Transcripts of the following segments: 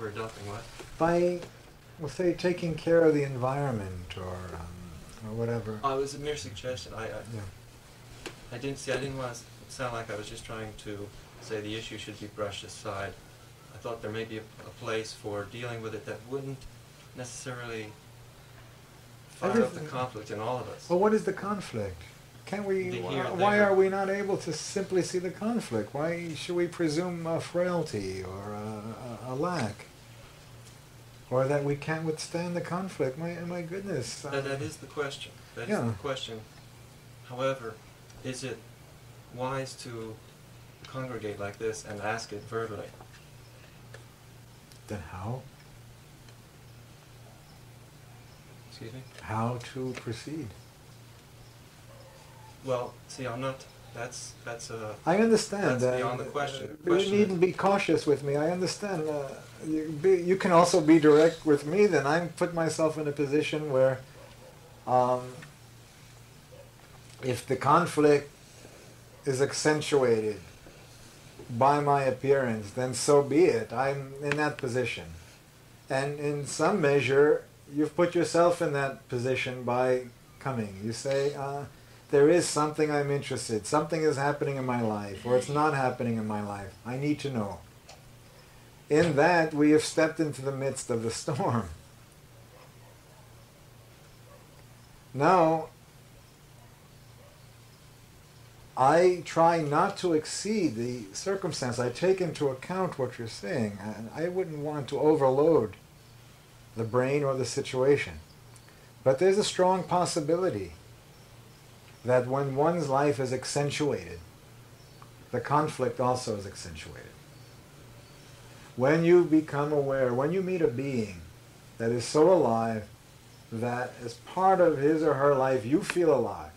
we're adopting what? By, well, say, taking care of the environment or, um, or whatever. Oh, it was a mere suggestion. I, I, Yeah. I didn't see. I didn't want to sound like I was just trying to say the issue should be brushed aside. I thought there may be a, a place for dealing with it that wouldn't necessarily fire up the conflict in all of us. Well, what is the conflict? Can't we? Why- why are we not able to simply see the conflict? Why should we presume a frailty or a, a, a lack, or that we can't withstand the conflict? My my goodness. That, uh, that is the question. That is Yeah. the question. However, is it wise to congregate like this and ask it verbally? Then how? Excuse me? How to proceed? Well, see, I'm not. That's that's a. I understand. That's uh, beyond the question. uh, You needn't be cautious with me. I understand. Uh, you, be, you can also be direct with me. Then I put myself in a position where, um, if the conflict is accentuated by my appearance, then so be it. I'm in that position, and in some measure, you've put yourself in that position by coming. You say. Uh, there is something I'm interested, something is happening in my life, or it's not happening in my life. I need to know. In that, we have stepped into the midst of the storm. Now, I try not to exceed the circumstance. I take into account what you're saying. and I wouldn't want to overload the brain or the situation. But there's a strong possibility that when one's life is accentuated, the conflict also is accentuated. When you become aware, when you meet a being that is so alive that as part of his or her life you feel alive,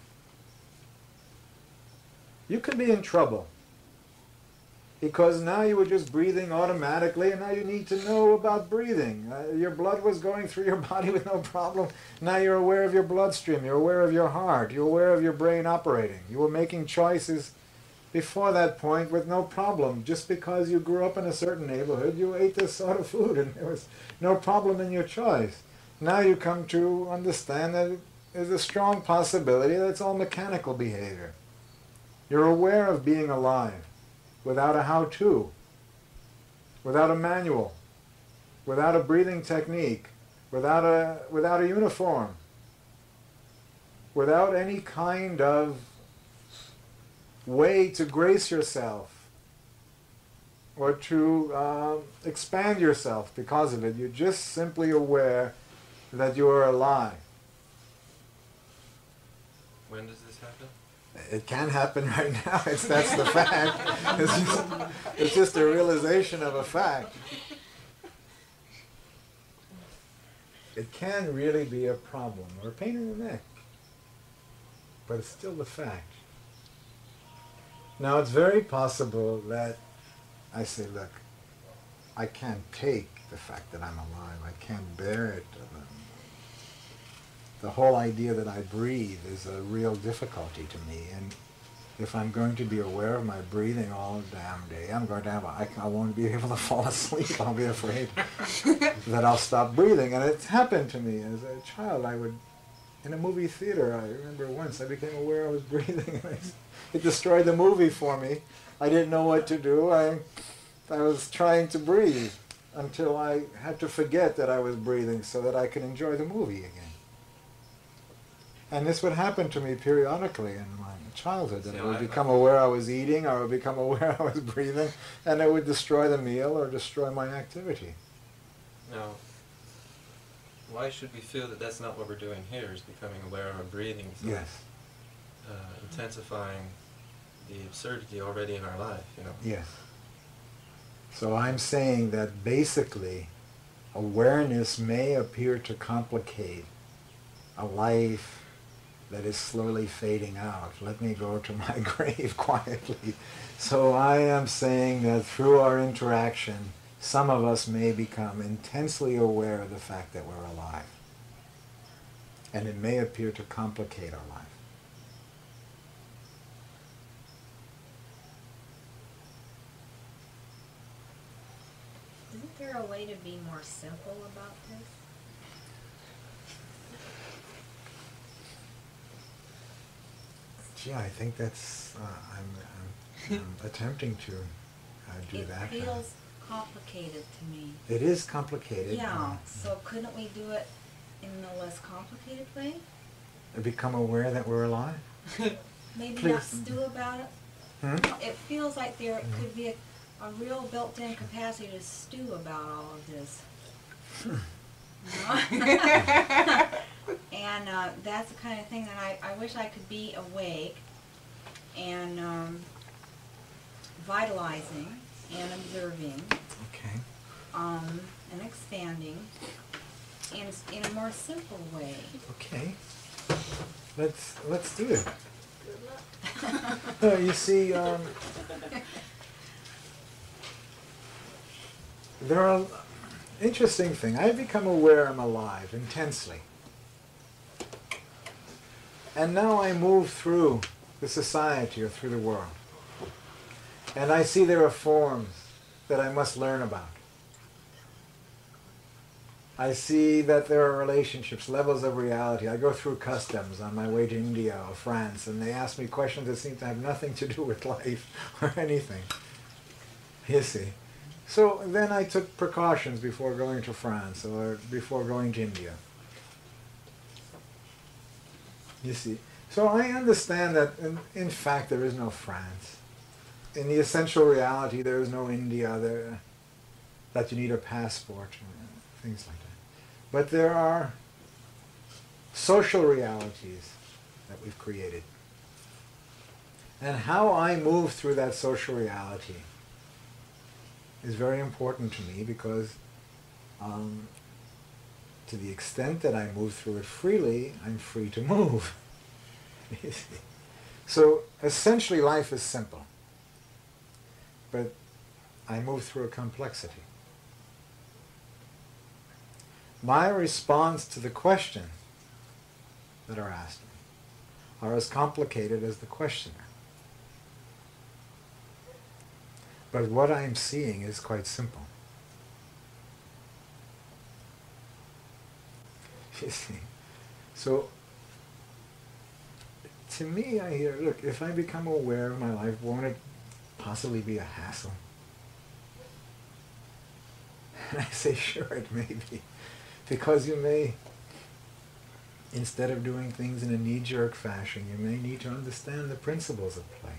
you can be in trouble. Because now you were just breathing automatically, and now you need to know about breathing. Uh, your blood was going through your body with no problem. Now you're aware of your bloodstream. You're aware of your heart. You're aware of your brain operating. You were making choices before that point with no problem. Just because you grew up in a certain neighborhood, you ate this sort of food, and there was no problem in your choice. Now you come to understand that there's a strong possibility that it's all mechanical behavior. You're aware of being alive without a how-to, without a manual, without a breathing technique, without a, without a uniform, without any kind of way to grace yourself or to um, expand yourself because of it. You're just simply aware that you are alive. When does this happen? It can happen right now. It's, that's the fact. It's just, it's just a realization of a fact. It can really be a problem or a pain in the neck, but it's still the fact. Now, it's very possible that I say, look, I can't take the fact that I'm alive. I can't bear it. The whole idea that I breathe is a real difficulty to me. And if I'm going to be aware of my breathing all damn day, I'm going to have, a, I, I won't be able to fall asleep. I'll be afraid that I'll stop breathing. And it's happened to me as a child. I would, in a movie theater, I remember once I became aware I was breathing. And I, it destroyed the movie for me. I didn't know what to do. I, I was trying to breathe until I had to forget that I was breathing so that I could enjoy the movie again. And this would happen to me periodically in my childhood. That I would I- become aware I was eating, or I would become aware I was breathing, and it would destroy the meal or destroy my activity. Now, why should we feel that that's not what we're doing here? Is becoming aware of our breathing, so Yes. uh, intensifying the absurdity already in our life. You know. Yes. So I'm saying that basically awareness may appear to complicate a life that is slowly fading out. Let me go to my grave quietly. So I am saying that through our interaction, some of us may become intensely aware of the fact that we're alive. And it may appear to complicate our life. Isn't there a way to be more simple about Gee, I think that's, uh, I'm, I'm, I'm attempting to uh, do it that. It feels complicated to me. It is complicated. Yeah, uh, so couldn't we do it in a less complicated way? Become aware that we're alive? Maybe Please. not stew about it? Hmm? It feels like there Mhm. could be a, a real built-in capacity to stew about all of this. and uh, that's the kind of thing that I, I wish I could be awake and um, vitalizing and observing Okay. um, and expanding in, in a more simple way. Okay. Let's let's do it. No, you see, um, there are interesting thing. I've become aware I'm alive intensely, and now I move through the society or through the world, and I see there are forms that I must learn about. I see that there are relationships, levels of reality. I go through customs on my way to India or France, and they ask me questions that seem to have nothing to do with life or anything. You see. So then I took precautions before going to France or before going to India. You see. So I understand that in, in fact there is no France. In the essential reality there is no India there that you need a passport or things like that. But there are social realities that we've created. And how I move through that social reality is very important to me because um, to the extent that I move through it freely, I'm free to move. So essentially life is simple. But I move through a complexity. My response to the questions that are asked me are as complicated as the questioner. But what I'm seeing is quite simple. You see? So, to me, I hear, look, if I become aware of my life, won't it possibly be a hassle? And I say, sure, it may be. Because you may, instead of doing things in a knee-jerk fashion, you may need to understand the principles of play.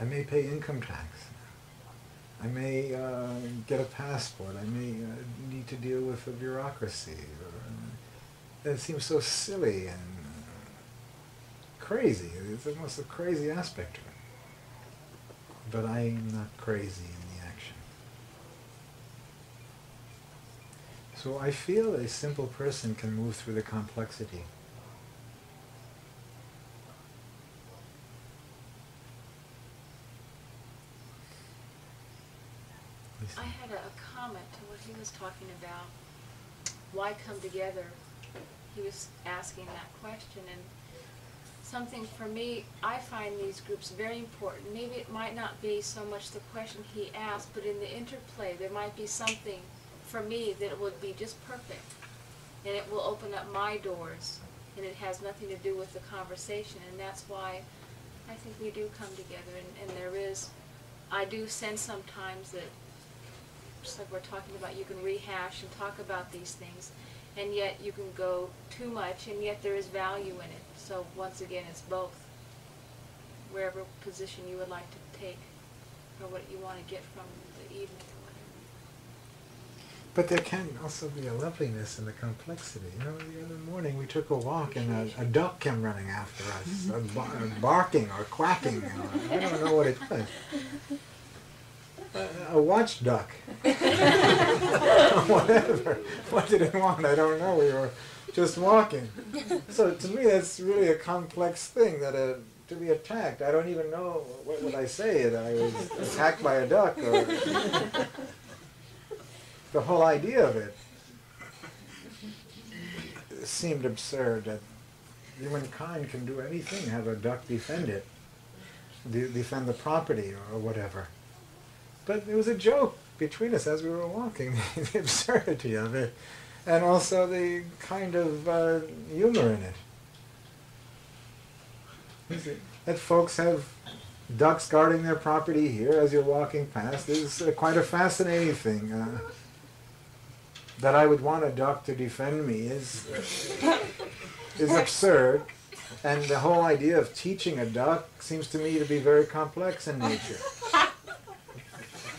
I may pay income tax. I may uh, get a passport. I may uh, need to deal with a bureaucracy. Or, uh, it seems so silly and crazy. It's almost a crazy aspect to it. But I'm not crazy in the action. So I feel a simple person can move through the complexity. I had a, a comment to what he was talking about. Why come together? He was asking that question, and something for me, I find these groups very important. Maybe it might not be so much the question he asked, but in the interplay, there might be something for me that would be just perfect. And it will open up my doors, and it has nothing to do with the conversation, and that's why I think we do come together, and, and there is, I do sense sometimes that just like we're talking about, you can rehash and talk about these things, and yet you can go too much, and yet there is value in it. So once again, it's both. Wherever position you would like to take, or what you want to get from the evening. But there can also be a loveliness in the complexity. You know, the other morning we took a walk and a, a duck came running after us, bar- barking or quacking. I don't know what it was. A, a watch duck. Whatever. What did it want? I don't know. We were just walking. So to me, that's really a complex thing that uh, to be attacked. I don't even know what would I say. That I was attacked by a duck or the whole idea of it seemed absurd that humankind can do anything, have a duck defend it, de- defend the property or whatever. But it was a joke between us as we were walking, the absurdity of it, and also the kind of uh, humor in it- That folks have ducks guarding their property here as you're walking past is uh, quite a fascinating thing. Uh, that I would want a duck to defend me is is absurd, and the whole idea of teaching a duck seems to me to be very complex in nature.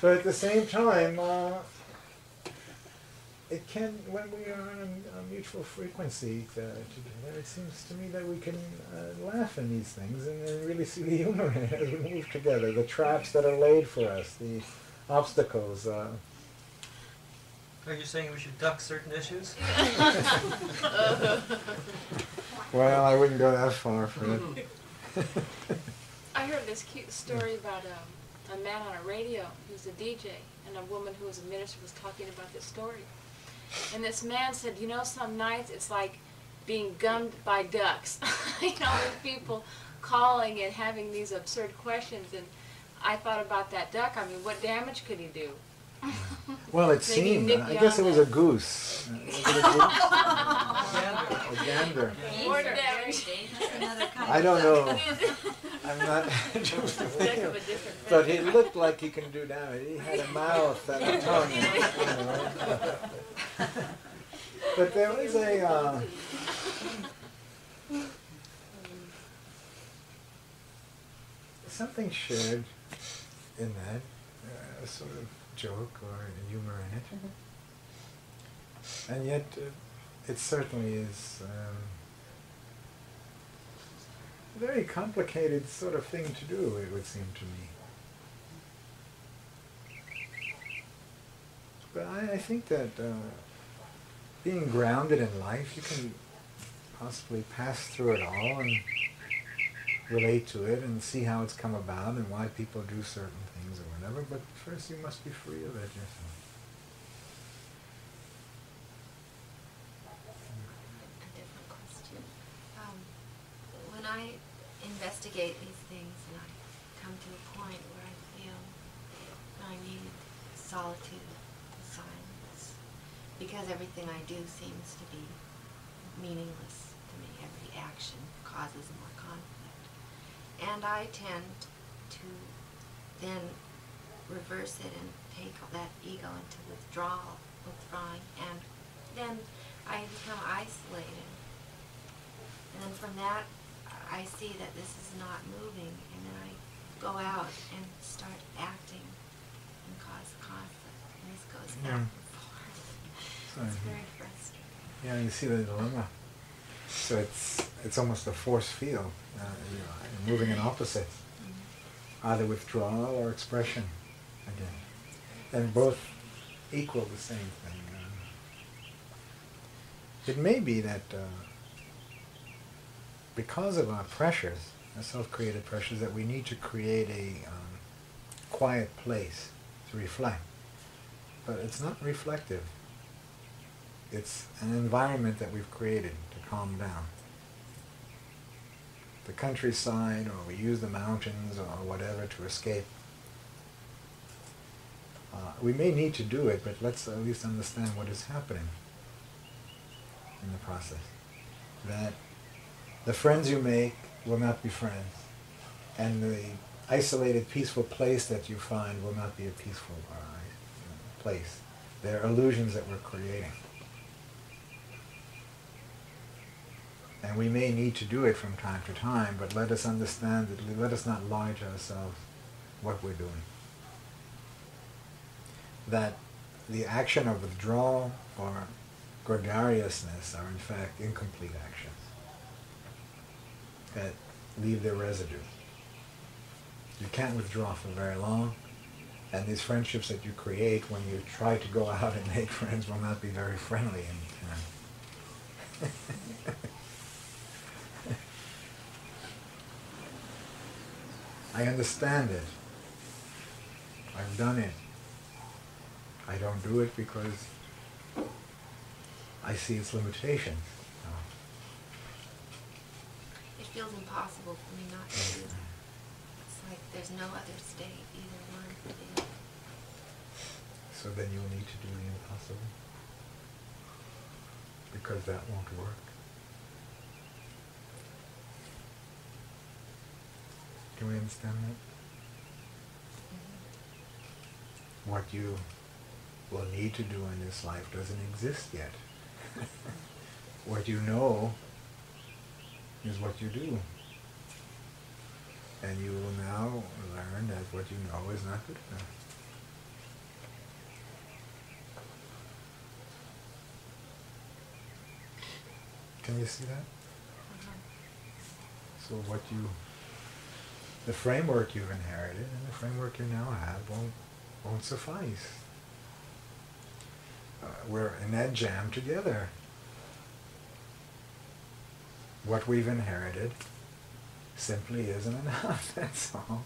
But at the same time, uh, it can, when we are on a, a mutual frequency uh, together, it seems to me that we can uh, laugh in these things and, and really see the humor in it as we move together. The traps that are laid for us, the obstacles. Uh, Are you saying we should duck certain issues? well, I wouldn't go that far for it. I heard this cute story about um, a man on a radio who was a DJ, and a woman who was a minister was talking about this story. And this man said, you know, some nights it's like being gummed by ducks. you know, with people calling and having these absurd questions. And I thought about that duck. I mean, what damage could he do? Well, it Maybe seemed. Nick I guess it was a goose. Was it a goose? A gander. More These are very damage. dangerous. Another kind I don't know. I'm not. A but he looked like he can do damage. He had a mouth and a tongue. you know. but there was a. Uh, something shared in that, uh, a sort of joke or humor in it. And yet, uh, it certainly is um, very complicated sort of thing to do, it would seem to me. But I, I think that uh, being grounded in life, you can possibly pass through it all and relate to it and see how it's come about and why people do certain things or whatever. But first, you must be free of it yourself. a different question. Um, when I these things and I come to a point where I feel I need solitude, silence, because everything I do seems to be meaningless to me. Every action causes more conflict. And I tend to then reverse it and take that ego into withdrawal, withdrawing, and then I become isolated. And then from that, I see that this is not moving, and then I go out and start acting and cause conflict. And this goes back Yeah. and forth. Sorry. It's very frustrating. Yeah, you see the dilemma. So it's it's almost a force field. Uh, you're moving in opposites, either withdrawal or expression again, and both equal the same thing. Um, it may be that uh, because of our pressures, our self-created pressures, that we need to create a um, quiet place to reflect. But it's not reflective it's an environment that we've created to calm down. The countryside, or we use the mountains, or whatever to escape. Uh, we may need to do it, but let's at least understand what is happening in the process. That the friends you make will not be friends, and the isolated, peaceful place that you find will not be a peaceful uh, place. They're illusions that we're creating. And we may need to do it from time to time, but let us understand that, let us not lie to ourselves what we're doing. That the action of withdrawal or gregariousness are in fact incomplete actions that leave their residue. You can't withdraw for very long, and these friendships that you create when you try to go out and make friends will not be very friendly. I understand it. I've done it. I don't do it because I see its limitations. It feels impossible for me not to do that. It's like there's no other state, either one. So then you'll need to do the impossible. Because that won't work. Can we understand that? Mm-hmm. What you will need to do in this life doesn't exist yet. what you know is what you do. And you will now learn that what you know is not good enough. Can you see that? Uh-huh. So what you, the framework you've inherited and the framework you now have won't, won't suffice. Uh, we're in that jam together. What we've inherited simply isn't enough, that's all.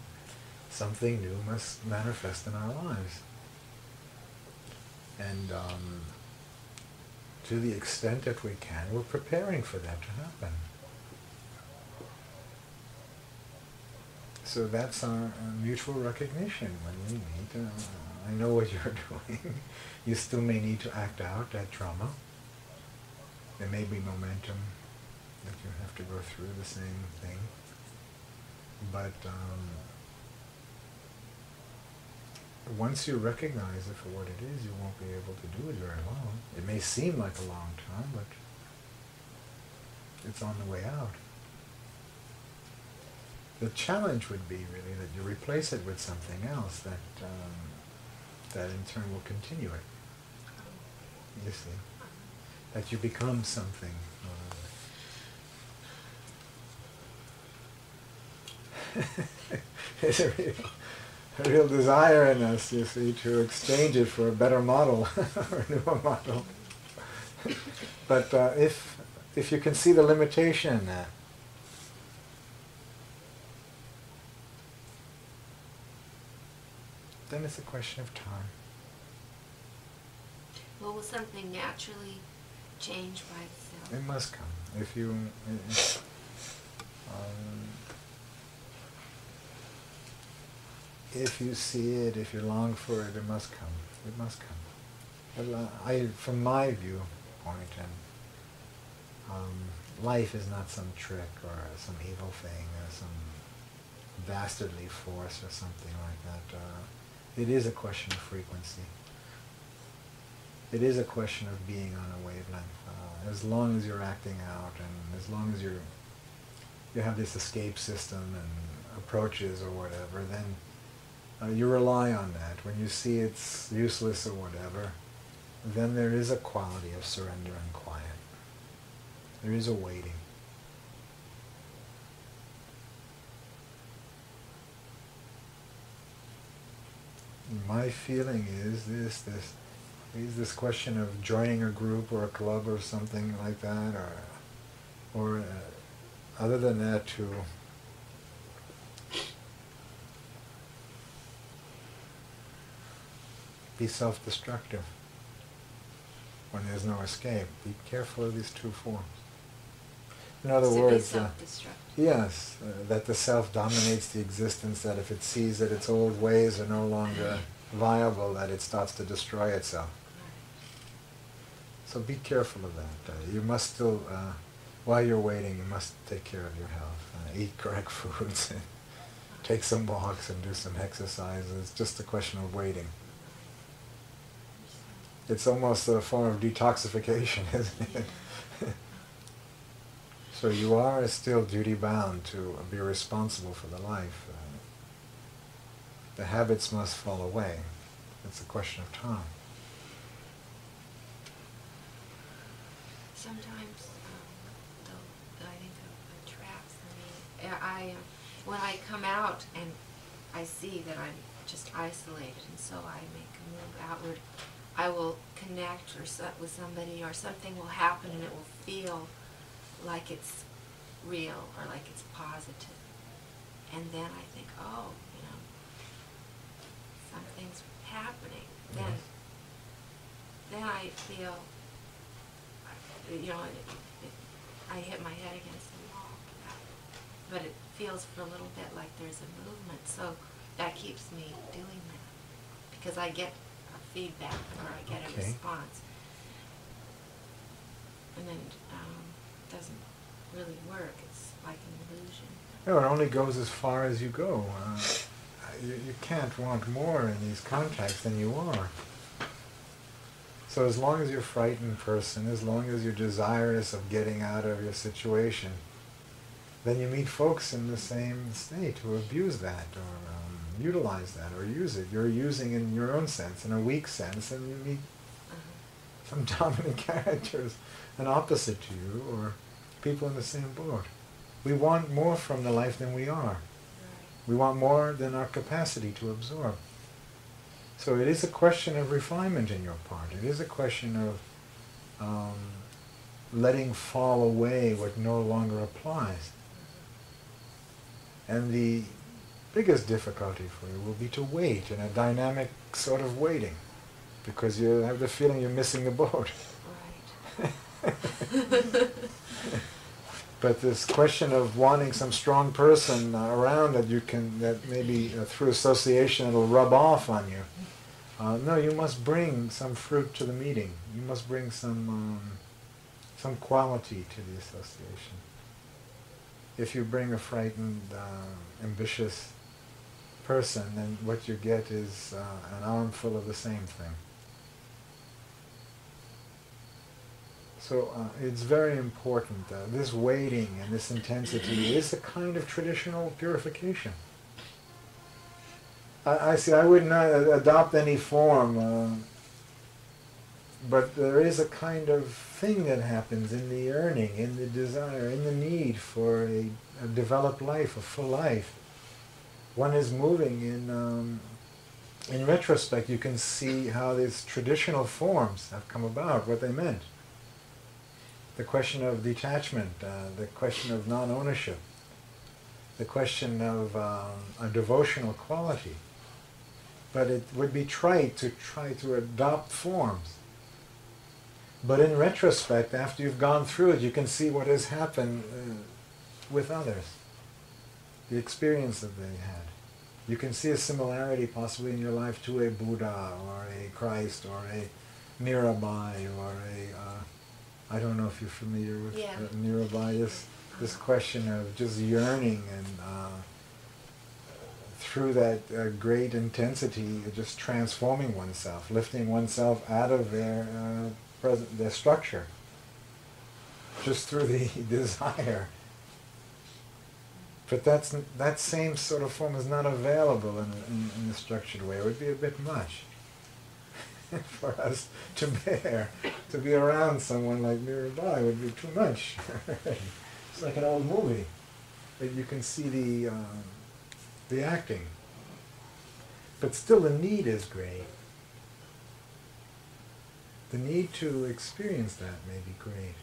Something new must manifest in our lives. And um, to the extent that we can, we're preparing for that to happen. So that's our, uh mutual recognition when we meet. Uh, I know what you're doing. you still may need to act out that trauma. There may be momentum that you have to go through the same thing. But um, once you recognize it for what it is, you won't be able to do it very long. It may seem like a long time, but it's on the way out. The challenge would be really that you replace it with something else that um, that in turn will continue it. You see, that you become something. Uh, there's a real, a real desire in us, you see, to exchange it for a better model or a newer model. but uh, if if you can see the limitation in that, then it's a question of time. Well, will something naturally change by itself? It must come. If you, it- um, if you see it, if you long for it, it must come. It must come. Uh, I, from my viewpoint, and um, life is not some trick or some evil thing or some dastardly force or something like that. Uh, it is a question of frequency. It is a question of being on a wavelength. Uh, as long as you're acting out, and as long as you're you have this escape system and approaches or whatever, then uh, you rely on that. When you see it's useless or whatever, then there is a quality of surrender and quiet. There is a waiting. My feeling is this this is this question of joining a group or a club or something like that, or or uh, other than that to be self-destructive when there's no escape. Be careful of these two forms. In other be words, uh, yes, uh, that the self dominates the existence, that if it sees that its old ways are no longer viable, that it starts to destroy itself. So be careful of that. Uh, you must still, uh, while you're waiting, you must take care of your health. Uh, eat correct foods, and take some walks, and do some exercises. It's just a question of waiting. It's almost a form of detoxification, isn't it? so you are still duty bound to be responsible for the life. Uh, the habits must fall away. It's a question of time. Sometimes, um, though, I think of a trap for me. I, I, uh, when I come out and I see that I'm just isolated, and so I make a move outward, I will connect or so, with somebody, or something will happen, and it will feel like it's real or like it's positive. And then I think, oh, you know, something's happening. Then, Yes. then I feel you know, it, it, I hit my head against the wall. But it feels for a little bit like there's a movement, so that keeps me doing that. Because I get feedback or I get a Okay. response. And then um, it doesn't really work. It's like an illusion. No, it only goes as far as you go. Uh, you, you can't want more in these contacts than you are. So as long as you're a frightened person, as long as you're desirous of getting out of your situation, then you meet folks in the same state who abuse that or um, utilize that or use it. You're using in your own sense, in a weak sense, and you meet Uh-huh. some dominant characters, and opposite to you, or people in the same boat. We want more from the life than we are. We want more than our capacity to absorb. So it is a question of refinement in your part. It is a question of um, letting fall away what no longer applies. And the biggest difficulty for you will be to wait in a dynamic sort of waiting, because you have the feeling you're missing the boat. Right. But this question of wanting some strong person around that you can, that maybe uh, through association it'll rub off on you. Uh, no, you must bring some fruit to the meeting. You must bring some, um, some quality to the association. If you bring a frightened, uh, ambitious person, then what you get is uh, an armful of the same thing. So uh, it's very important. Uh, this waiting and this intensity is a kind of traditional purification. I, I see. I would not adopt any form, uh, but there is a kind of thing that happens in the yearning, in the desire, in the need for a, a developed life, a full life. One is moving in. Um, in retrospect, you can see how these traditional forms have come about, what they meant the question of detachment, uh, the question of non-ownership, the question of um, a devotional quality. But it would be trite to try to adopt forms. But in retrospect, after you've gone through it, you can see what has happened uh, with others, the experience that they had. You can see a similarity possibly in your life to a Buddha or a Christ or a Mirabai or a uh, I don't know if you're familiar with Yeah. uh, Mirabai. This, this question of just yearning and uh, through that uh, great intensity, just transforming oneself, lifting oneself out of their uh, present their structure, just through the desire. But that's that same sort of form is not available in, in, in the structured way. It would be a bit much for us to bear. To be around someone like Mirabai would be too much. it's like an old movie. But you can see the um, the acting. But still, the need is great. The need to experience that may be great.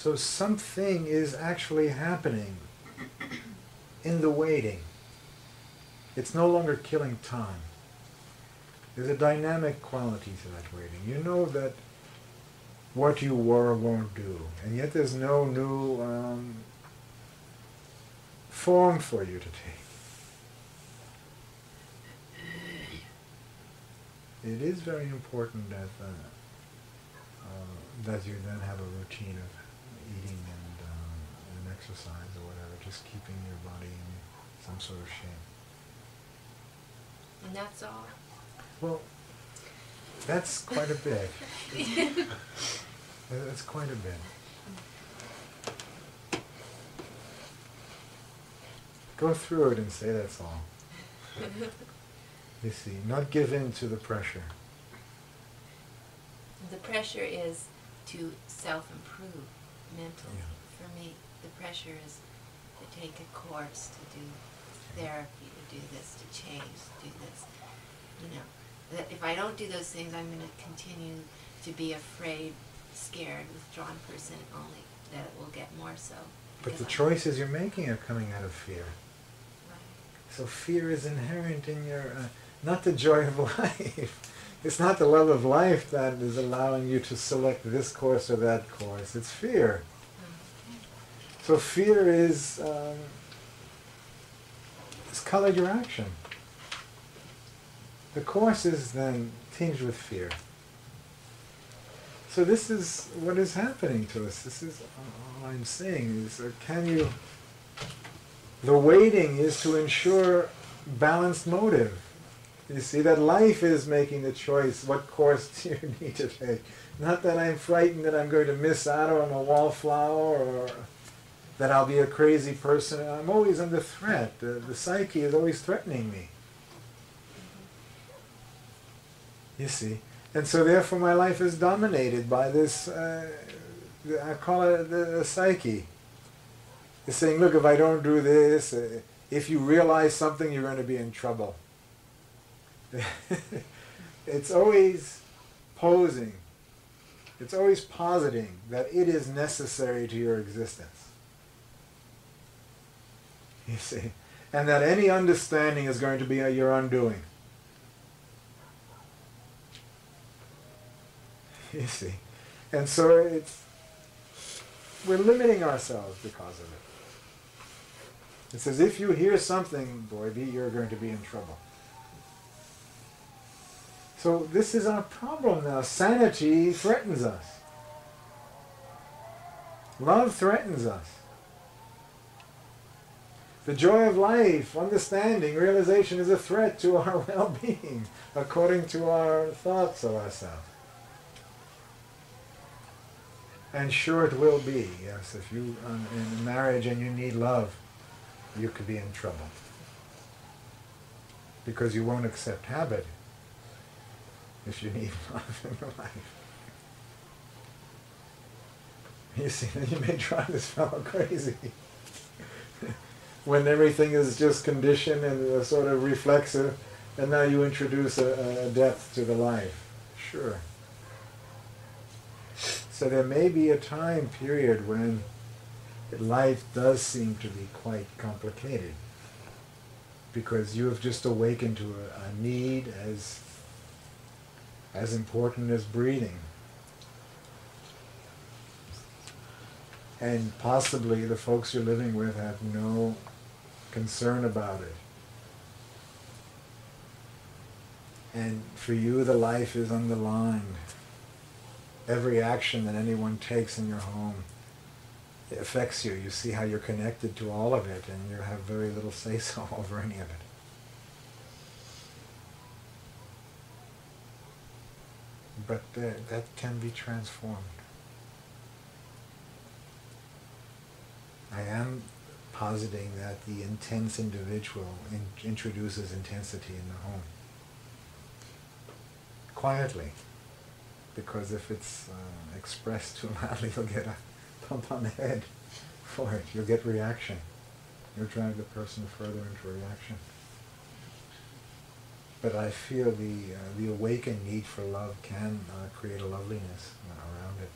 So something is actually happening in the waiting. It's no longer killing time. There's a dynamic quality to that waiting. You know that what you were won't do, and yet there's no new um, form for you to take. It is very important that uh, uh, that you then have a routine of eating and, um, and exercise or whatever, just keeping your body in some sort of shape. And that's all. Well, that's quite a bit. That's quite a bit. Go through it and say that's all. You see, not give in to the pressure. The pressure is to self-improve mentally. Yeah. For me, the pressure is to take a course, to do therapy, to do this, to change, to do this. You know, that if I don't do those things, I'm going to continue to be afraid, scared, withdrawn person, only that it will get more so. But the I'm- choices you're making are coming out of fear. Right. So fear is inherent in your, uh, not the joy of life. It's not the love of life that is allowing you to select this course or that course. It's fear. So fear is um, colored your action. The course is then tinged with fear. So this is what is happening to us. This is all I'm saying is, uh, can you? The waiting is to ensure balanced motive. You see that life is making the choice. What course do you need to take? Not that I'm frightened that I'm going to miss out on a wallflower or that I'll be a crazy person. I'm always under threat. The, the psyche is always threatening me. You see? And so therefore my life is dominated by this, uh, I call it the, the psyche. It's saying, look, if I don't do this, uh, if you realize something, you're going to be in trouble. it's always posing, it's always positing that it is necessary to your existence. You see? And that any understanding is going to be your undoing. You see? And so it's we're limiting ourselves because of it. It says if you hear something, boy, you're going to be in trouble. So this is our problem now. Sanity threatens us. Love threatens us. The joy of life, understanding, realization is a threat to our well-being, according to our thoughts of ourselves. And sure it will be, yes, if you are in marriage and you need love, you could be in trouble. Because you won't accept habit if you need love in your life. You see, you may drive this fellow crazy. when everything is just conditioned and sort of reflexive, and now you introduce a, a depth to the life. Sure. So there may be a time period when life does seem to be quite complicated because you have just awakened to a, a need as as important as breathing. And possibly the folks you're living with have no concern about it. And for you, the life is on the line. Every action that anyone takes in your home it affects you. You see how you're connected to all of it, and you have very little say-so over any of it. But uh, that can be transformed. I am positing that the intense individual in introduces intensity in the home. Quietly, because if it's uh, expressed too loudly, you'll get a bump on the head for it. You'll get reaction. You'll drive the person further into reaction but I feel the uh, the awakened need for love can uh, create a loveliness uh, around it.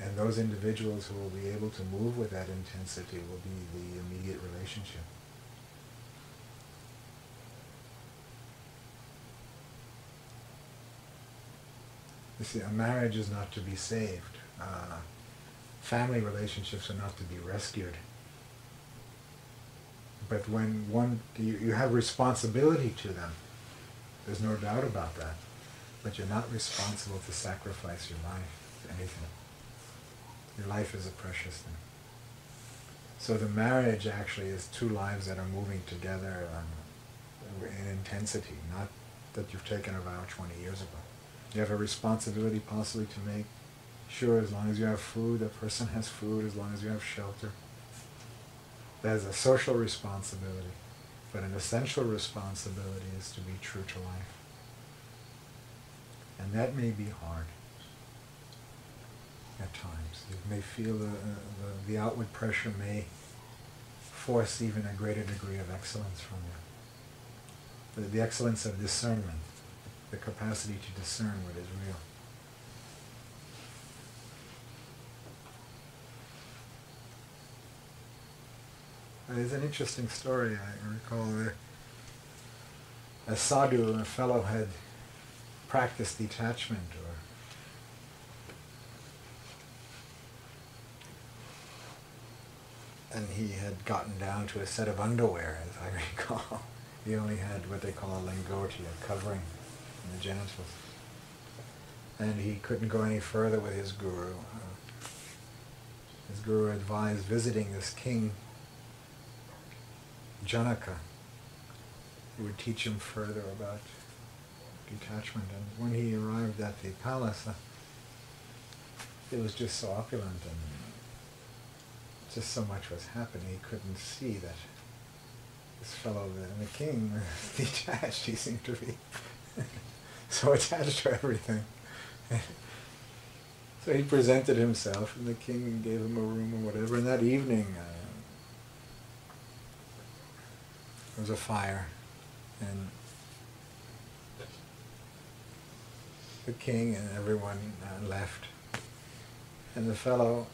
And those individuals who will be able to move with that intensity will be the immediate relationship. You see, a marriage is not to be saved. Uh, family relationships are not to be rescued. But when one, you, you have responsibility to them. There's no doubt about that. But you're not responsible to sacrifice your life to anything. Your life is a precious thing. So the marriage actually is two lives that are moving together um, in intensity, not that you've taken a vow 20 years ago. You have a responsibility possibly to make sure as long as you have food, that person has food, as long as you have shelter, there's a social responsibility, but an essential responsibility is to be true to life. And that may be hard at times. You may feel the, uh, the, the outward pressure may force even a greater degree of excellence from you. The, the excellence of discernment, the capacity to discern what is real. There's an interesting story I recall. A sadhu, a fellow had practiced detachment or and he had gotten down to a set of underwear, as I recall. he only had what they call a lingoti, a covering in the genitals. And he couldn't go any further with his guru. Uh, his guru advised visiting this king, Janaka, who would teach him further about detachment. And when he arrived at the palace, uh, it was just so opulent and just so much was happening. He couldn't see that this fellow, the, the king, was detached. He seemed to be so attached to everything. so he presented himself, and the king gave him a room or whatever. And that evening, uh, there was a fire, and the king and everyone uh, left. And the fellow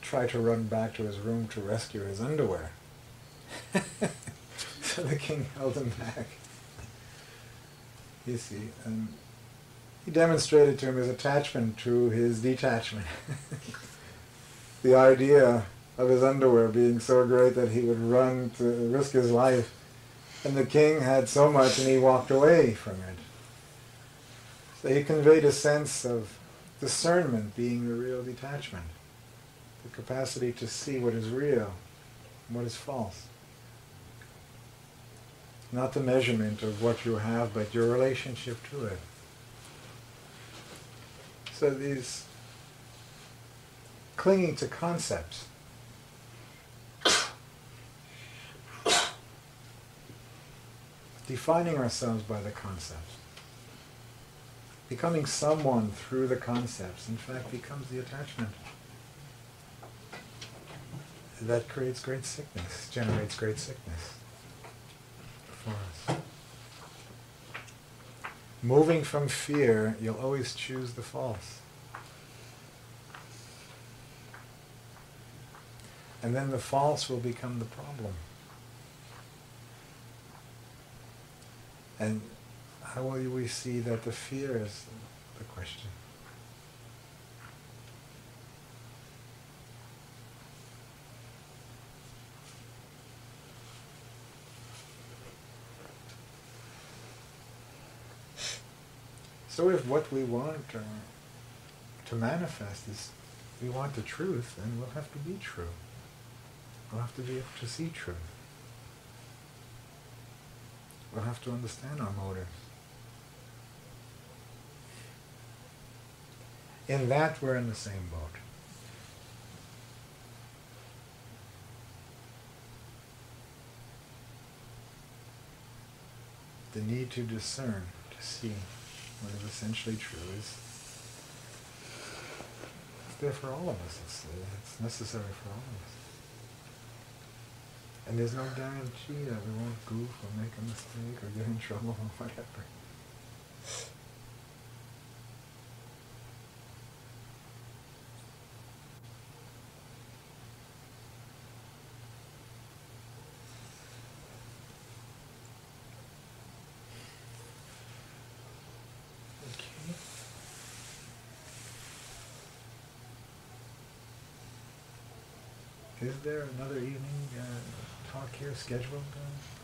tried to run back to his room to rescue his underwear. so the king held him back. You see, and he demonstrated to him his attachment to his detachment. the idea of his underwear being so great that he would run to risk his life. And the king had so much and he walked away from it. So he conveyed a sense of discernment being the real detachment, the capacity to see what is real and what is false. Not the measurement of what you have, but your relationship to it. So these clinging to concepts. Defining ourselves by the concepts becoming someone through the concepts, in fact, becomes the attachment. That creates great sickness, generates great sickness for us. Moving from fear, you'll always choose the false. And then the false will become the problem. And how will we see that the fear is the question? So if what we want uh, to manifest is we want the truth, then we'll have to be true. We'll have to be able to see truth. We'll have to understand our motives. In that, we're in the same boat. The need to discern, to see what is essentially true is there for all of us. It's, it's necessary for all of us. And there's no guarantee that we won't goof or make a mistake or get in trouble or whatever. Okay. Is there another evening uh, talk here scheduled? Uh?